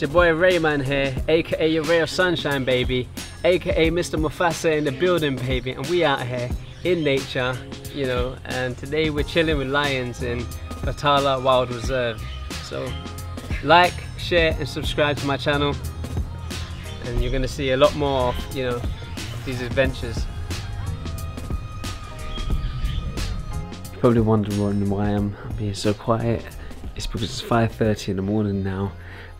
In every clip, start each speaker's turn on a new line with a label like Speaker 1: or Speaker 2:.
Speaker 1: It's your boy Rayman here, aka your ray of sunshine baby, aka Mr. Mufasa in the building baby, and we out here in nature, you know, and today we're chilling with lions in Fathala Wild Reserve. So like, share and subscribe to my channel and you're gonna see a lot more of, you know, these adventures. Probably wondering why I'm being so quiet. It's because it's 5.30 in the morning now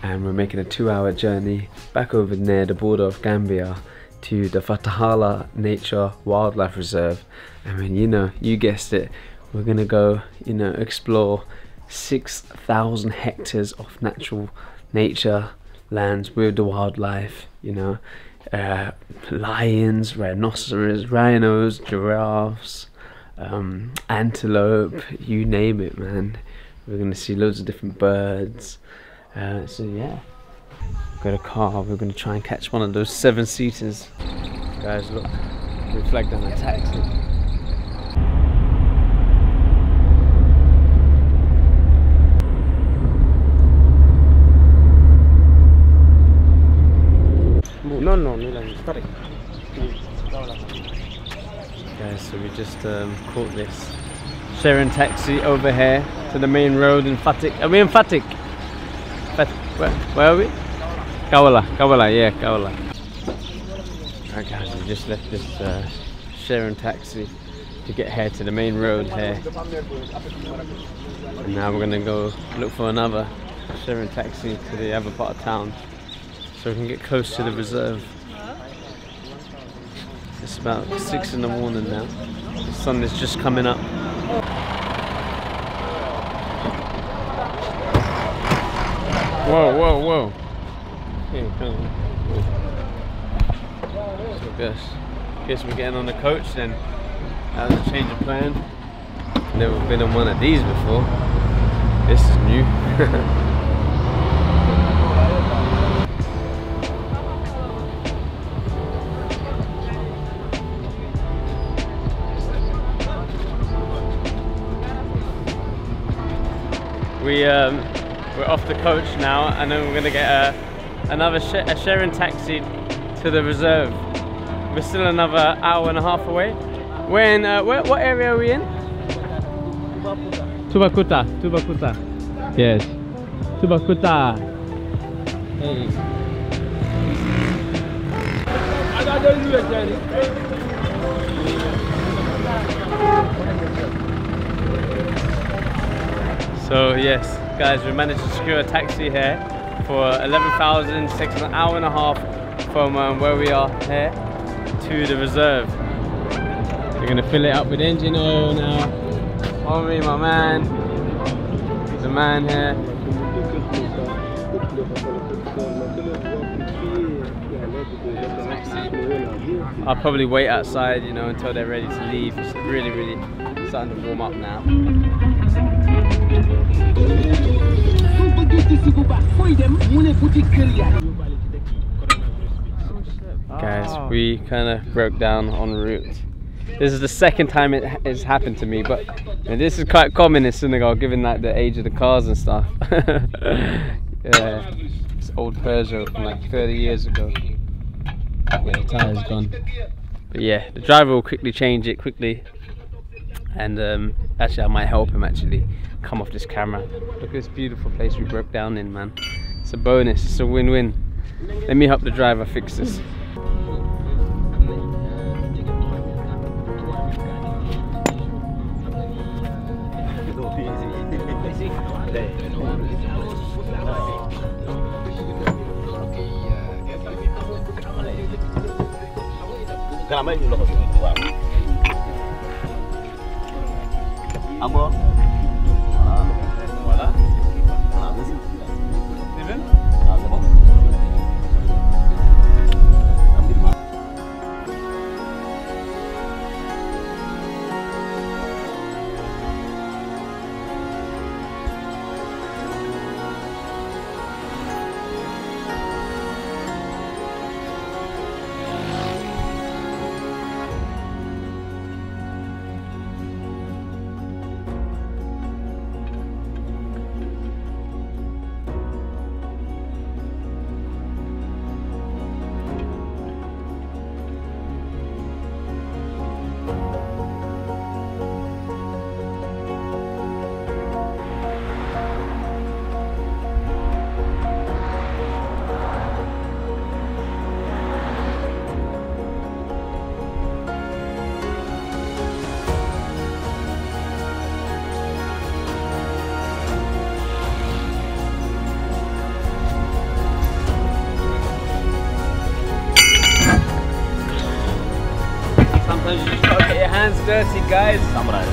Speaker 1: and we're making a two hour journey back over near the border of Gambia to the Fatahala Nature Wildlife Reserve. I mean, you know, you guessed it, we're gonna go, you know, explore 6,000 hectares of natural nature lands with the wildlife, you know, uh, lions, rhinoceros, rhinos, giraffes, um, antelope, you name it, man. We're gonna see loads of different birds. Uh, so yeah, got a car. We're gonna try and catch one of those seven seaters. Guys, look, reflect on a taxi.
Speaker 2: No, no, no, sorry.
Speaker 1: Guys, so we just um, caught this sharing taxi over here to the main road in Fatick. Are we in Fatick? Where, where are we? Kawala, Kawala, yeah, Kawala. Alright guys, we just left this uh, sharing taxi to get here to the main road here. And now we're gonna go look for another sharing taxi to the other part of town so we can get close to the reserve. It's about six in the morning now. The sun is just coming up. Whoa, whoa, whoa. Here. So guess, guess we're getting on the coach then. That was a change of plan. Never been on one of these before. This is new. we um, we're off the coach now and then we're gonna get a, another sh a sharing taxi to the reserve. We're still another hour and a half away. We're in uh, where, what area are we in? Toubacouta Toubacouta. Yes. Toubacouta. Hey So yes, guys, we managed to secure a taxi here for 11,000, takes an hour and a half from um, where we are here to the reserve. We're gonna fill it up with engine oil now. Homie, my man, the man here. I'll probably wait outside, you know, until they're ready to leave. It's really, really starting to warm up now. Guys, we kind of broke down en route. This is the second time it has happened to me, but this is quite common in Senegal, given like the age of the cars and stuff. yeah, it's old Peugeot from like 30 years ago. Yeah, the tire's gone. But yeah, the driver will quickly change it quickly and um, actually I might help him actually come off this camera. Look at this beautiful place we broke down in man. It's a bonus. It's a win-win. Let me help the driver fix this 阿、啊、get your hands dirty, guys.
Speaker 3: Samurai?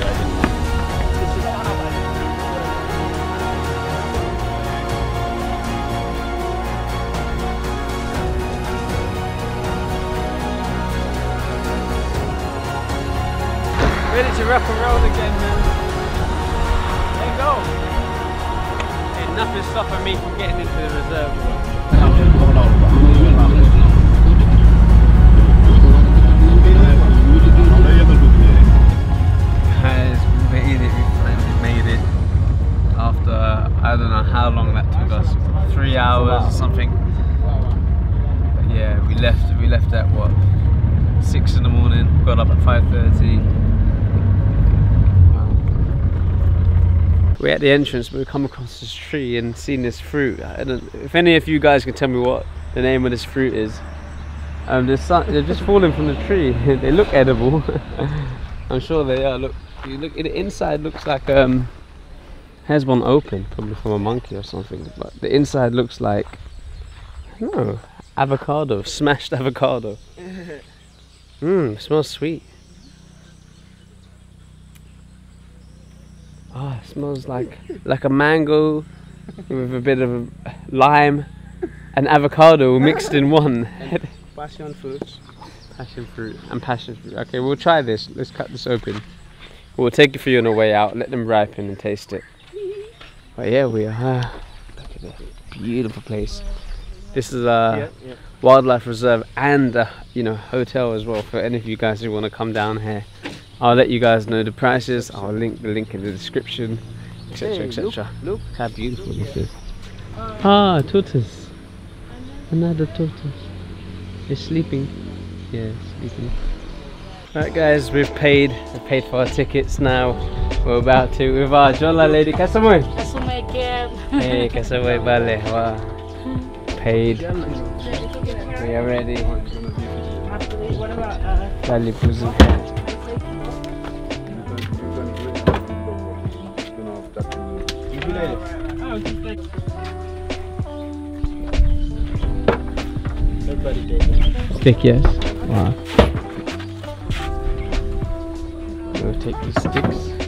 Speaker 1: Ready to rock and roll again, man. There you go. Ain't nothing stopping me from getting into the reserve. At the entrance, but we come across this tree and seen this fruit. I don't, if any of you guys can tell me what the name of this fruit is, um, they're, they're just falling from the tree. they look edible. I'm sure they are. Look, you look. The inside looks like um, has one open, probably from a monkey or something. But the inside looks like I avocado, smashed avocado. Mmm, smells sweet. Ah, it smells like like a mango with a bit of lime and avocado mixed in one.
Speaker 2: Passion fruits.
Speaker 1: Passion fruit and passion fruit. Okay, we'll try this. Let's cut this open. We'll take it for you on the way out. Let them ripen and taste it. But yeah, we are. Look at this beautiful place. This is a
Speaker 2: yeah, yeah.
Speaker 1: wildlife reserve and a, you know hotel as well for any of you guys who want to come down here. I'll let you guys know the prices. I'll link the link in the description, etc.
Speaker 2: Hey, look,
Speaker 1: etc.
Speaker 2: look.
Speaker 1: How beautiful this is. Ah, tortoise. Another tortoise. It's sleeping. Yeah, sleeping. Right guys, we've paid. We've paid for our tickets now. We're about to with our Jolla lady. Kasamoy. Hey, Kasamoy Bale. Wow. Paid. We are ready. Dali Puzu. Stick, yes. Wow. We'll take these sticks.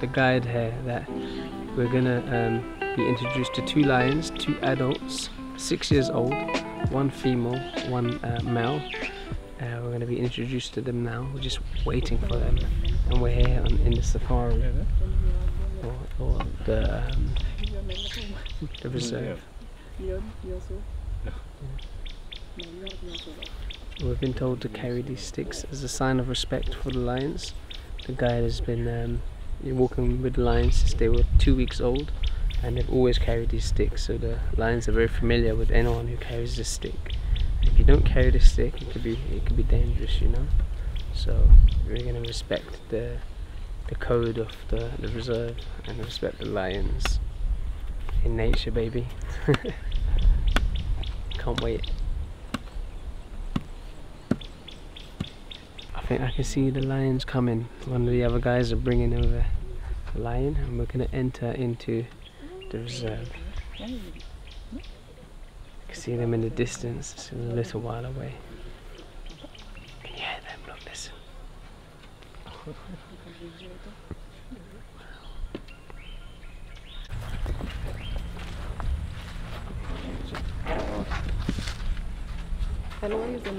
Speaker 1: The- guide here that we're gonna um, be introduced to two lions, two adults, six years old, one female, one uh, male. Uh, we're gonna be introduced to them now. We're just waiting for them, and we're here on, in the safari or, or the um, the reserve. We've been told to carry these sticks as a sign of respect for the lions. The guide has been um, walking with the lions since they were two weeks old, and they've always carried these sticks. So the lions are very familiar with anyone who carries this stick. If you don't carry the stick, it could be it could be dangerous, you know. So we're gonna respect the the code of the, the reserve and respect the lions in nature, baby. Can't wait. Think I can see the lions coming. One of the other guys are bringing over a lion, and we're gonna enter into the reserve. I can see them in the distance. It's a little while away. You hear them? Look, listen.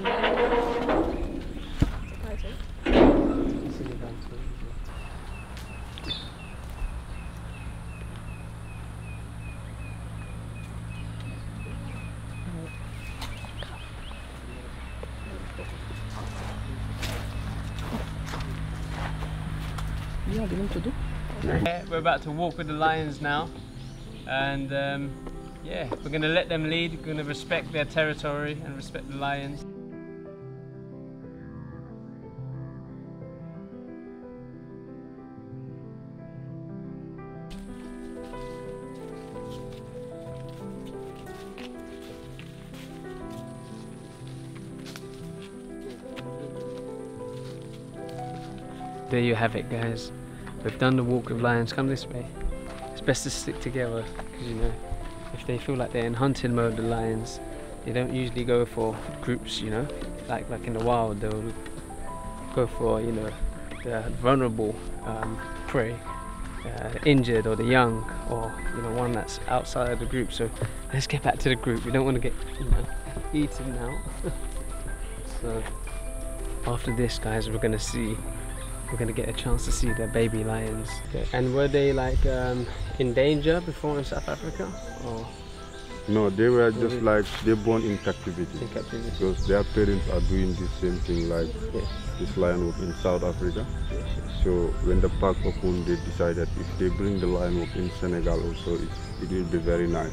Speaker 1: Dance. Yeah, we're about to walk with the lions now, and um, yeah, we're gonna let them lead. We're gonna respect their territory and respect the lions. There you have it, guys. We've done the walk with lions. Come this way. It's best to stick together because you know, if they feel like they're in hunting mode, the lions, they don't usually go for groups. You know, like like in the wild, they'll go for you know the vulnerable um, prey, uh, injured or the young, or you know one that's outside of the group. So let's get back to the group. We don't want to get you know eaten now. so after this, guys, we're gonna see. We're gonna get a chance to see the baby lions. And were they like um, in danger before in South Africa, or
Speaker 4: No, they were just like they born in captivity
Speaker 1: in captivity?
Speaker 4: because their parents are doing the same thing like
Speaker 1: Yes.
Speaker 4: this lion walk in South Africa.
Speaker 1: yes.
Speaker 4: So when the park opened, they decided if they bring the lion walk in Senegal also, it, it will be very nice.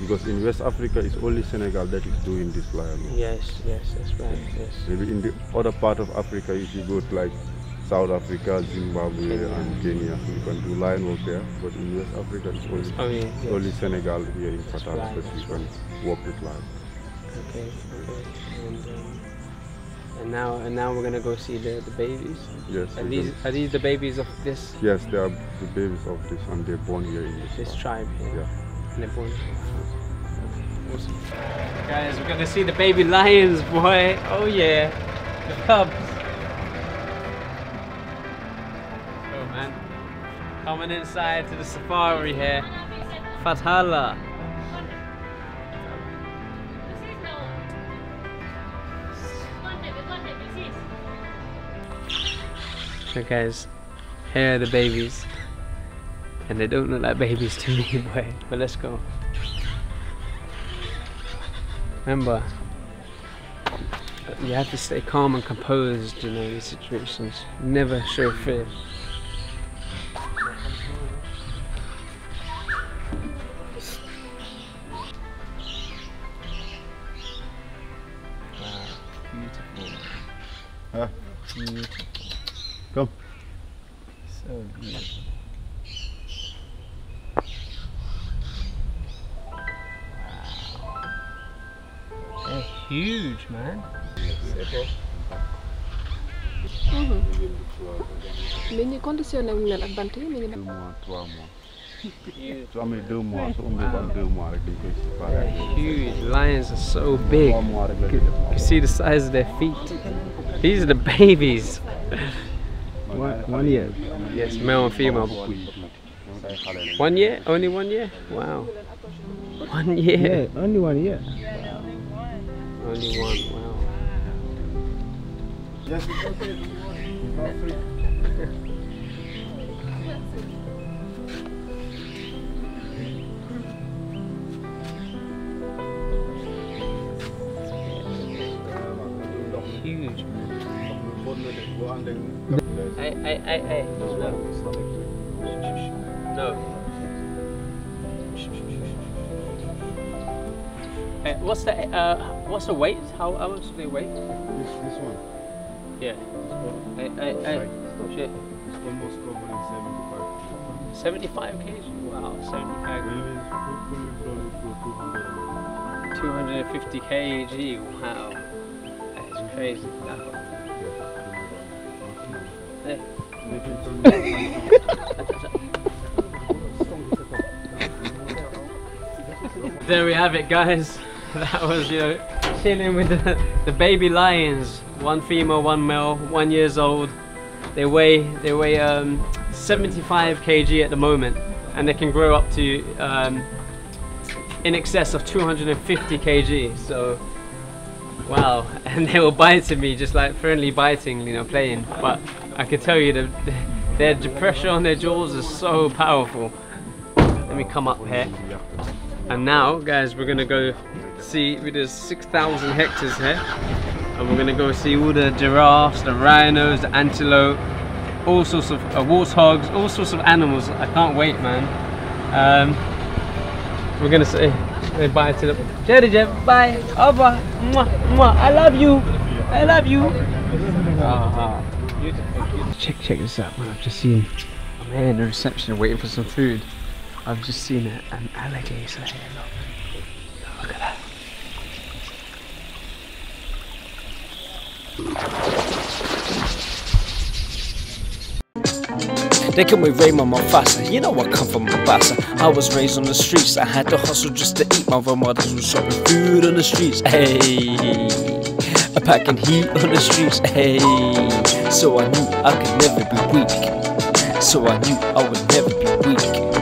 Speaker 4: Because in West Africa, it's only Senegal that is doing this lion.
Speaker 1: Yes, yes, that's right. Yes.
Speaker 4: Maybe in the other part of Africa, if you go to like South Africa, Zimbabwe, and Kenya, you can do lion walk there. But in West Africa, it's only,
Speaker 1: yeah.
Speaker 4: it's
Speaker 1: yes.
Speaker 4: only Senegal here in Qatar that you can walk with lion.
Speaker 1: Okay, okay. And, um, and now and now we're gonna go see the, the babies.
Speaker 4: Yes,
Speaker 1: Are these
Speaker 4: can-
Speaker 1: are these the babies of this
Speaker 4: yes, they are the babies of this, and they're born here in this.
Speaker 1: this tribe here?
Speaker 4: Yeah.
Speaker 1: And they're born here. Awesome. Guys, we're gonna see the baby lions, boy. Oh yeah, the cubs. Man, coming inside to the safari here. Fathala. So guys, here are the babies. And they don't look like babies to me, boy. But let's go. Remember, you have to stay calm and composed, in these situations. Never show fear. Beautiful.
Speaker 4: Come.
Speaker 1: So beautiful. Wow. They're huge, man. Mhm.
Speaker 5: mais ñi conditionné wuñ leen ak bant yi mi ngi
Speaker 4: deux
Speaker 5: ne
Speaker 4: mois trois mois
Speaker 1: Huge.
Speaker 4: su amee deux mois su ëmbee ba am deux mois rek dañ koy séparé
Speaker 1: They're huge. Lions are so big.
Speaker 4: trois mois rek la
Speaker 1: You can- see the size of their feet. These are the babies.
Speaker 2: One, one year.
Speaker 1: Yes, male and female. One year? Only one year? Wow. One year.
Speaker 2: Yeah, only one year.
Speaker 1: Only one. Wow. Hey, hey, hey, hey. No. No. Hey, what's the uh, what's the weight? How, how much do they weigh?
Speaker 4: This, this one,
Speaker 1: Yeah. Hey, hey, hey. Shit.
Speaker 4: it's almost covering 75
Speaker 1: 75 kg? Wow, 75
Speaker 4: Babies, fully grown to 200
Speaker 1: 250 kg. Wow. That is crazy. Hey. There we have it, guys. That was, you know, chilling with the, the baby lions. One female, one male, one years old. They weigh they weigh um, 75 kg at the moment, and they can grow up to um, in excess of 250 kg. So, wow! And they were biting me, just like friendly biting, you know, playing. But I can tell you the their pressure on their jaws is so powerful. Let me come up here. And now, guys, we're gonna go see. we There's 6,000 hectares here, and we're gonna go see all the giraffes, the rhinos, the antelope, all sorts of uh, warthogs, all sorts of animals. I can't wait, man. Um, we're gonna say bye to the Jerry Jeff, bye. Over. Mwah, mwah. I love you. I love you. Check, check this out, man. I've just seen. I'm in the reception waiting for some food. I've just seen a, an alligator here. Look. Look at that. They call me Rayman Mufasa. You know I come from Mombasa. I was raised on the streets. I had to hustle just to eat. My mothers was shopping food on the streets. Hey, I'm packing heat on the streets. Hey, so I knew I could never be weak. So I knew I would never be weak.